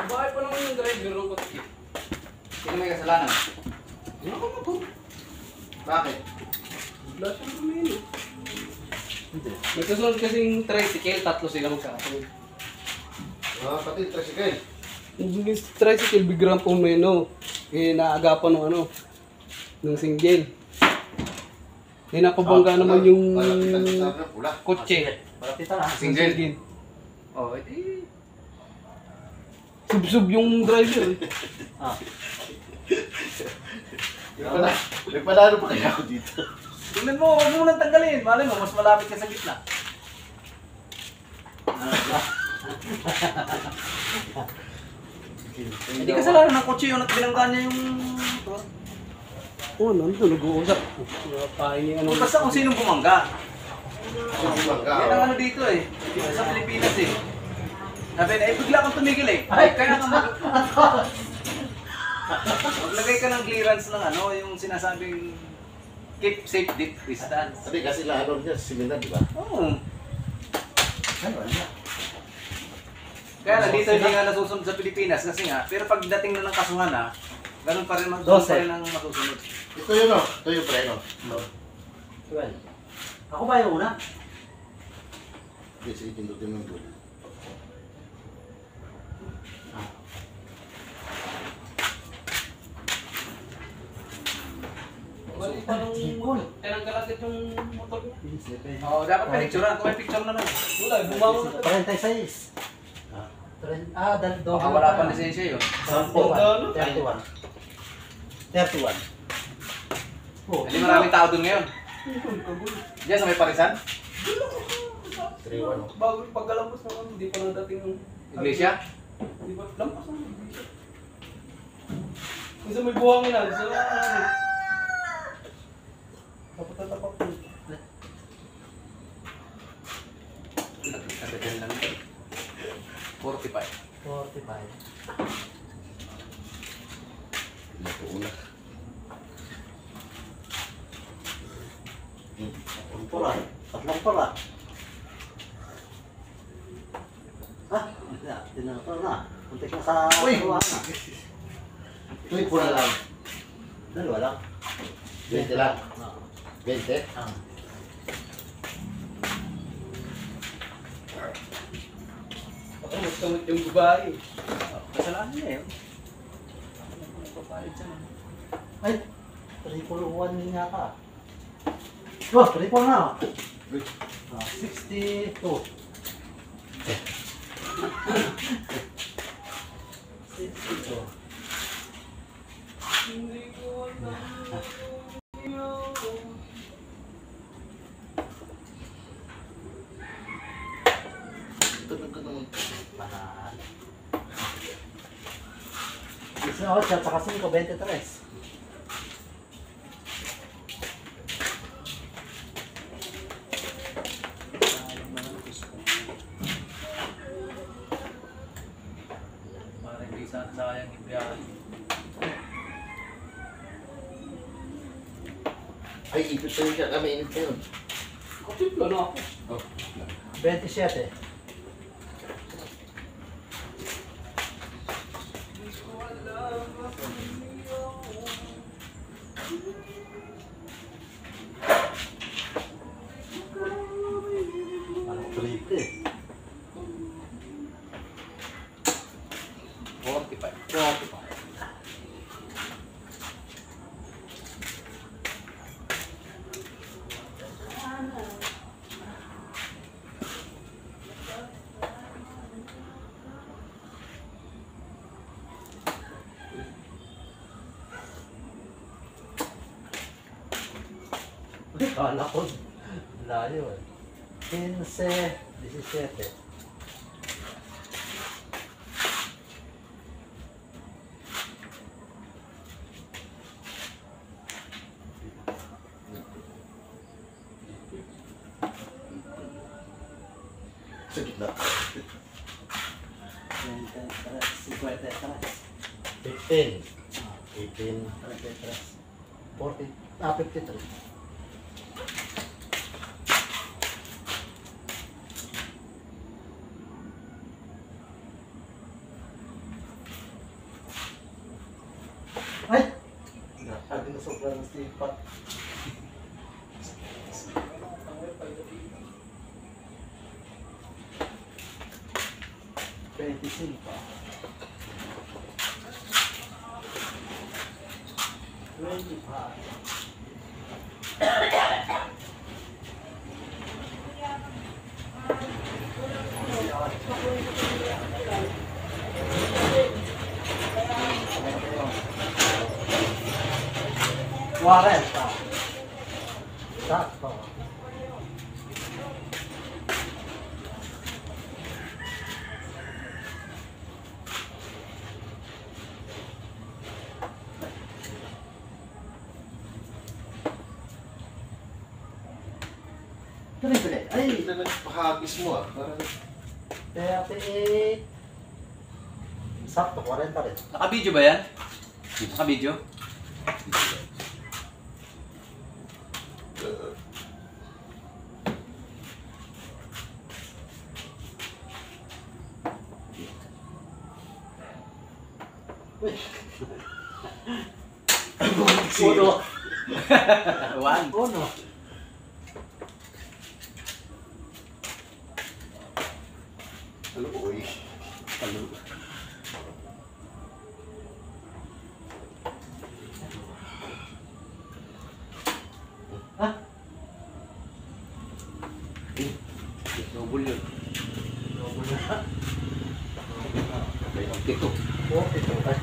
Babae pa naman yung driver ng kotse. Sino may kasalanan? Ano ka mo Bakit? Bigla siyang tumili. May kasunod kasing tricycle, tatlo sila magkakasunod. Ah, pati tricycle. Yung tricycle biglang pumeno. Eh, naagapan ng ano, ng single. Eh, nakabangga naman yung kotse. Na. Single. Oh, edi. Sub-sub yung driver. eh. Ah. May pala- May panalo pa kaya ako dito. Tingnan mo, huwag mo nang tanggalin. Malay mo, mas malapit ka sa gitna. Hindi kasalanan ng kotse yun at binangga niya yung... Oo, oh, nandun, nag-uusap. Pahingi ano. Basta kung sinong bumangga. Yung bangka. Yan ang ano dito eh. Sa Pilipinas eh. Sabi na, eh bigla kang tumigil eh. Ay, kaya ka mag... Maglagay ka ng clearance ng ano, yung sinasabing keep safe di- distance. Sabi kasi lalo niya, seminar, di ba? Oo. Kaya na dito hindi nga nasusunod sa Pilipinas kasi nga, pero pagdating na ng kasuhan na, ganun pa rin, ganun pa rin ang masusunod. Ito yun o. Ito yung preno. Well, ako ba yung una? Sige, pindutin mo yung dulo. Bali pa nung tinanggal agad yung motor niya. Oo, dapat pinicturean. Kung may picture na lang. Wala, bumangon na. 46. Ah, ah dal Baka wala pa lisensya yun. 31. 31. 31. Oh, Hindi maraming tao doon ngayon. Diyan sa may parisan? 3-1 o. Bago pagkalabas naman, hindi pa nadating yung... Iglesia? Di ba? Lampas ang iglesia. Sa may buhangin na, sa Dapat na po. Katagal lang yun. 45. 45. Nakuuna. Tatlong pula. Tatlong pula. Ah, tinatol na. Puntik na sa Uy! yung pula lang. Dalawa lang. 20 lang. Ah. 20. Ah. Baka mas kamot yung babae. Kasalanan niya yun. Nagpapalit siya. Ay, triple one din yata. Oh, triple na. Uy. Ah, 62. 62. Hindi ko alam. Tunog ka naman. Panaan. 18 at saka 5, 23. Para hindi sa- sayang ibiyahe. Ay, ipit tayo siya. Kami init na yun. Kasi plano ako. Oh. 27. Parang triple. 45. 45. Kala ko, layo eh. 15, 17. Sa gitna. 15. 18. 40, ah, 53. 25. Twenty-five. Warren. Dali, dali. Ay, Ay, na nagpahagis mo ah. Parang 38. Sakto, 40 rin. Naka-video ba yan? Naka-video? Uno. One. Uno. ano uy. Ha? Double yun. Uno na. Ito. Oh, ito. Ay.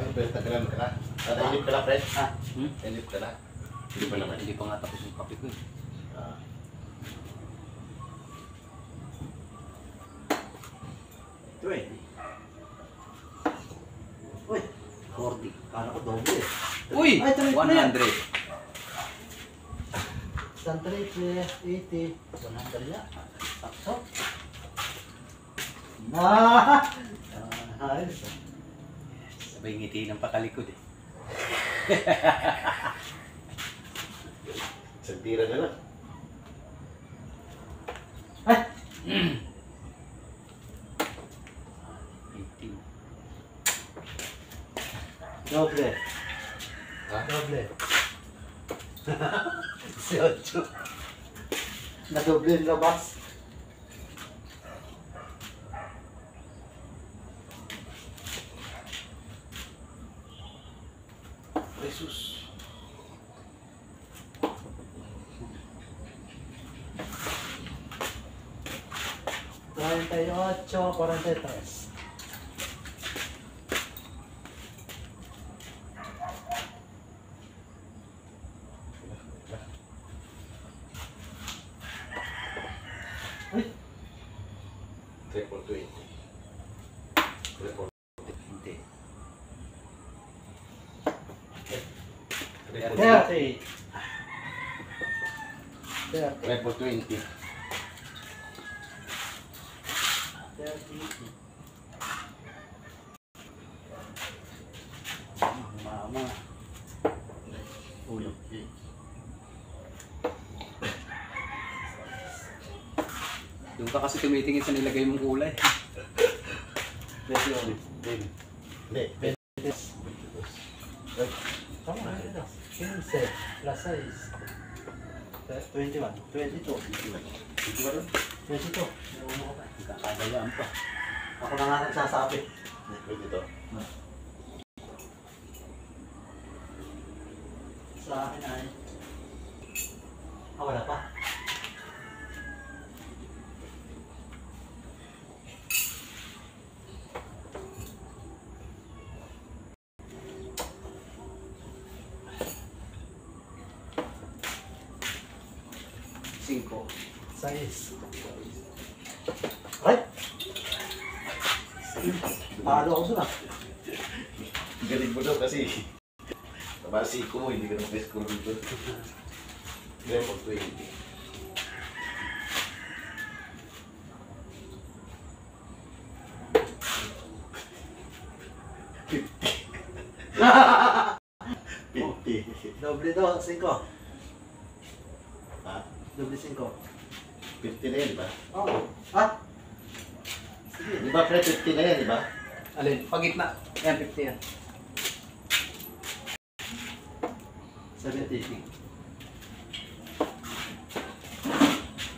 Ay, pero tagalan ka na. Inip ka na, pre. Ah, hmm? Inip ka na. Hindi pa naman. Hindi pa nga tapos yung kape ko eh. Ah. Twenty. Uy, 40. Kala ko doble eh. Uy! Ay, tuloy pa 100. Santry, 80. 100 ya. Sakto. Na! Ah, ayos. ah. Sabay ngiti ng patalikod eh. Isang tira na lang. Ay! 18. Doble. Ha? Doble. 18. Nadoble yung labas. Jesus. Treinta y ocho, cuarenta y tres. Uy, Triple 20. Triple. Hindi. Triple. Thirty. Thirty. Triple 20. Thirty. Mama. Ulo. Doon ka kasi tumitingin sa nilagay mong kulay. Twenty-one. Hindi. Tama seis. Twenty-one. Twenty-two. Ito ba rin? Twenty-two. May uno ka pa. Pa. Ako na nga nagsasabi. Pwede ito. Sa akin ay... Sais. Ay! Paano ako sila? Galing mo daw kasi. Tabasi ko, hindi ka nang best ko dito. Kaya mo to hindi. Fifty. Fifty. Doble daw, cinco. 25. 50 na yan, di ba? Oo. Ha? Sige. Di ba, pre, 50 na yan, di ba? Alin? Pagitna. Ayan, 50 yan. 70.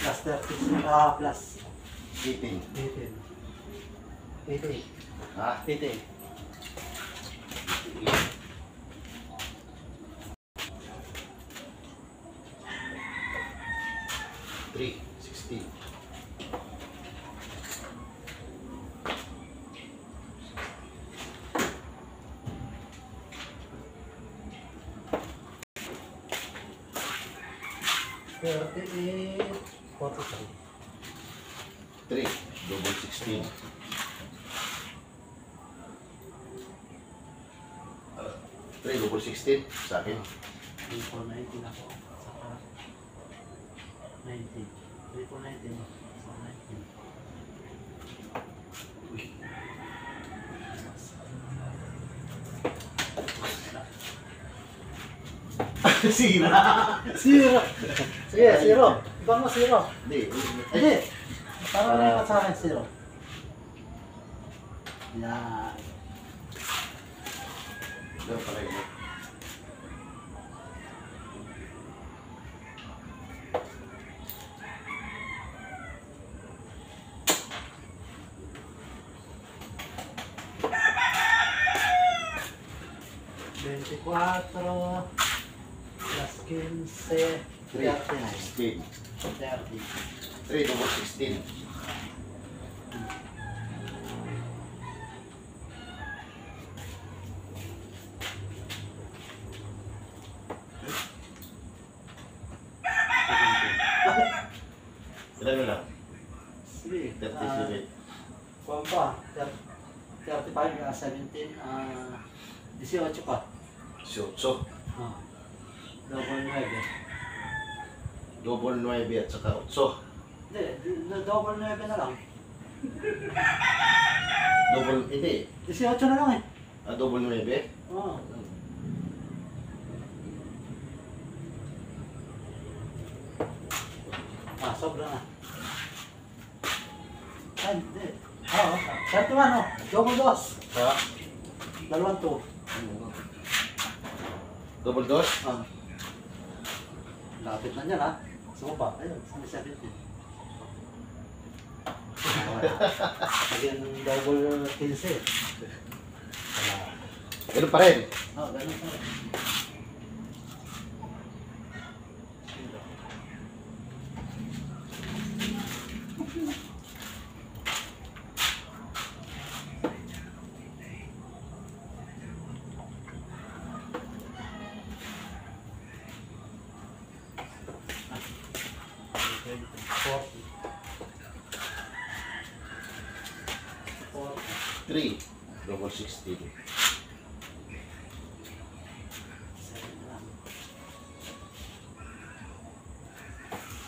Plus 30. Ah, plus 18. 18. 18. Ha? 18. 3, 16. 38, 43. 3, double 16. 3 double 16 sa akin. 490 na po. Sira. Zero! Sige, zero. Ikaw mo zero. Hindi. Hindi. Para na yung sa akin, zero. Yan. Ganun pala yun. 24 la skin 6 3 16 13 3 dopo 16 Double 9. Double nueve at saka otso. Hindi, d- double 9 na lang. Double, hindi. 18 na lang eh. Ah, double nueve. Oo. Ah, sobra na. Ay, hindi. Oo, 31 oh. Double dos. Ha? Dalawang two. Double dos? Ah. Lapit na niyan ha. Sumpa. Ayun, may 17. Lagyan ng double 15. Wala. Ganun pa rin. Oh, ganun pa rin. Seven lang.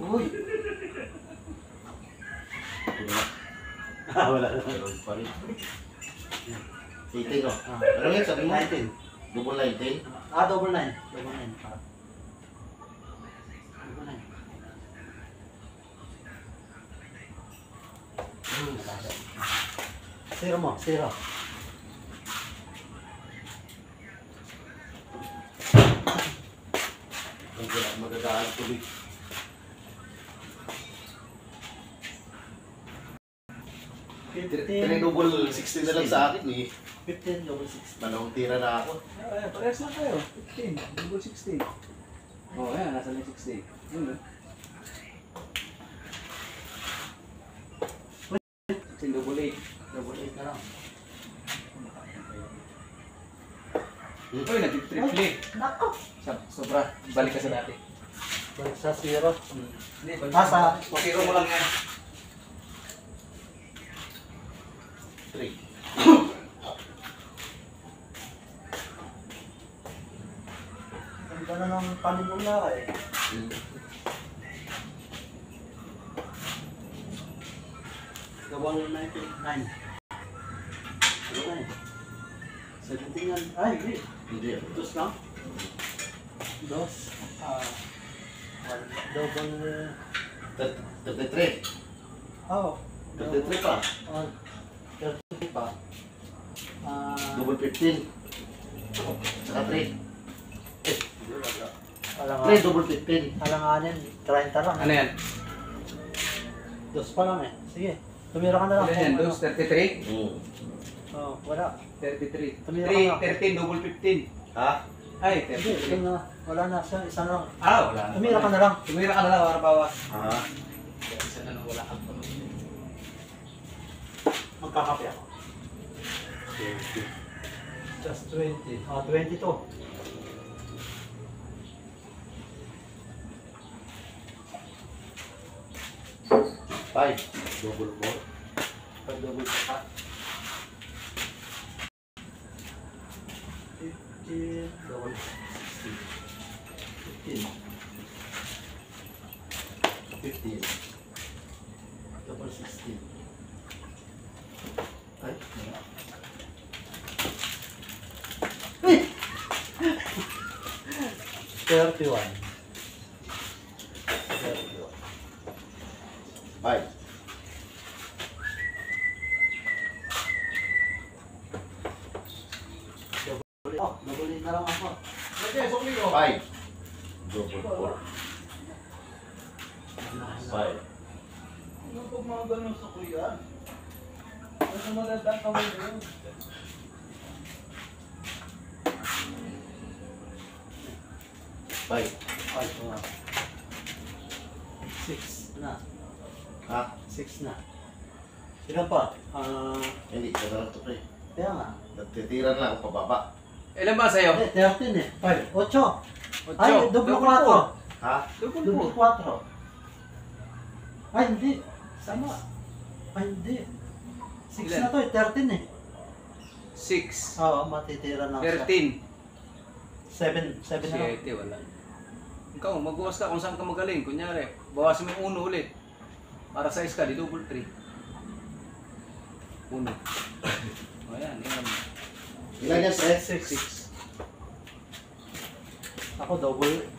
Uy! Ito na. Ah, wala na. Meron pa rin. Oh. Ano yan? Sabi mo? 19. Double nineteen? Ah, double nine. Double nine. Ah. Double nine. Hmm, nalala. Zero mo, zero. Ang wala magagahan tuloy. Tine double sixteen na lang sa akin eh. 15, double six. Manong tira na ako. Ay, parehas lang kayo. 15. Double 16. Oh, ayan. Nasa may 60. Yun, eh. 16 double 8. Double eight na lang. Uy, nag-triple. Nako! Sa- Sobra. Balik ka sa dati. Balik sa zero. Hindi, balik Ah, sa- Pakiro mo lang yan. Three. Ang gana ng panimula eh. Double nine. Seventeen yan. Ay, hindi. Hindi. Dos lang. Dos. Double. Thirty-three. Oh. Thirty-three pa. One. pa. Ah, Double 15. Saka 3. alanganin. 3 double 15. Alanganin, 30 lang. Ano yan? Dos pa lang eh. Sige, tumira ka na lang. Ano yan? Kung Dos, 33? Hmm. Oh, wala. 33. Tumira 3, ka. 13, double 15. Ha? Ay, Hindi, 33. yun na. Wala na siya, isa na lang. Ah, wala na. Tumira ka na lang. Tumira ka na lang para bawas. Ha? Isa na lang wala kang tuloy. Magkakape ako. Just 20. Ah, 22. 5. Double 4. Pag double pa. 15. Double 15. 15. Double 16. Ay, wala. Uy! 31. 31. 5. Oh, nabuli na lang ako. 5. Double 4. 5. Ano pag mga ganun sa kuya? Ano magandang kamay yun? Five. Five na. 6 na. Sino pa? Ah, Hindi, ito na lang ito pre. kaya nga. Nagtitira na lang pababa. Ilan ba sa'yo? Eh, 13 eh. 5. 8. Ocho. Ay, double Double 4. Ha? Double po. Double 4. Ay, hindi. Sama. Ay, hindi. 6 Ilan? na to eh. 13 eh. 6. Oo, matitira lang siya. 13. 7. 7 na lang. Wala. Ikaw, magbukas ka kung saan ka magaling. Kunyari, bawasin mo yung uno ulit. Para sa iska, di double 3. Uno. O yan, yan. Ilan yan? Six. Six. Ako double.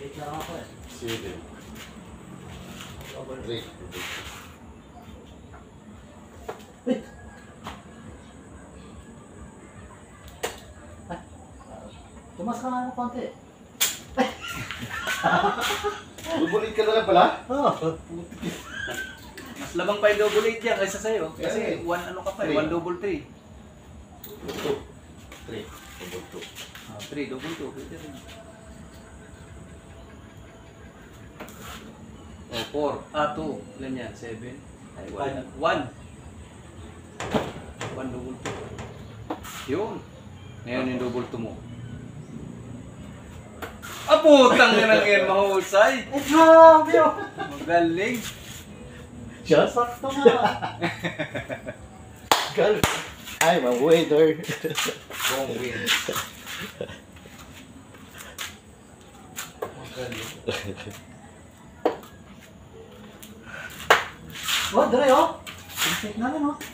Eight na lang ako eh. 7. Double 3. Wait. Ay. Tumas ka nga ng konti. Double 8 ka na lang pala? Oo. Mas labang pa yung double 8 yan kaysa sa'yo. Kasi eh. 1 ano ka pa, Three. 1 double 3. 2. 3. Double 2. Ah, 3 double 2. Pwede rin. O, 4. Ah, 2. Ilan yan? 7. Ay, 1. 1. 1 double 2. Yun. Ngayon yung double 2 mo. Ah, putang na ng yan, mahusay. Eh, grabe oh. Magaling. Siya, sakto nga. Gal. I'm a waiter. Bong win. Oh, dire oh. Insect na rin oh.